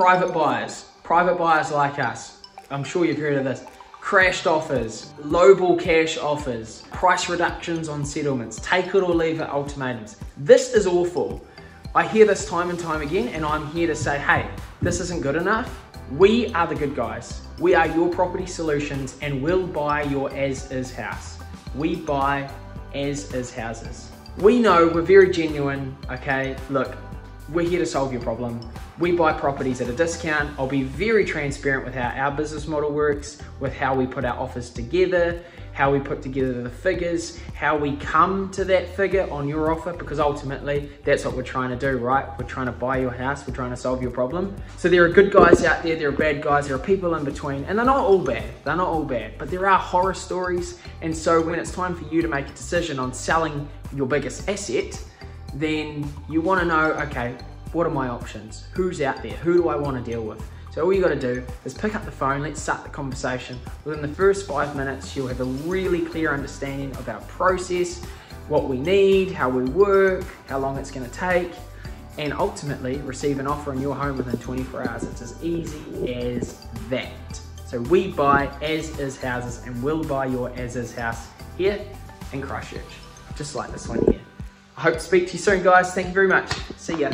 private buyers, private buyers like us. I'm sure you've heard of this. Crashed offers, lowball cash offers, price reductions on settlements, take it or leave it ultimatums. This is awful. I hear this time and time again, and I'm here to say, hey, this isn't good enough. We are the good guys. We are your property solutions, and we'll buy your as is house. We buy as is houses. We know we're very genuine, okay? Look, we're here to solve your problem. We buy properties at a discount. I'll be very transparent with how our business model works, with how we put our offers together, how we put together the figures, how we come to that figure on your offer, because ultimately that's what we're trying to do, right? We're trying to buy your house, we're trying to solve your problem. So there are good guys out there, there are bad guys, there are people in between, and they're not all bad, they're not all bad, but there are horror stories. And so when it's time for you to make a decision on selling your biggest asset, then you wanna know, okay, what are my options? Who's out there? Who do I want to deal with? So all you got to do is pick up the phone, let's start the conversation. Within the first five minutes, you'll have a really clear understanding of our process, what we need, how we work, how long it's going to take, and ultimately receive an offer in your home within 24 hours. It's as easy as that. So we buy as is houses and we'll buy your as is house here in Christchurch, just like this one here. I hope to speak to you soon, guys. Thank you very much. See ya.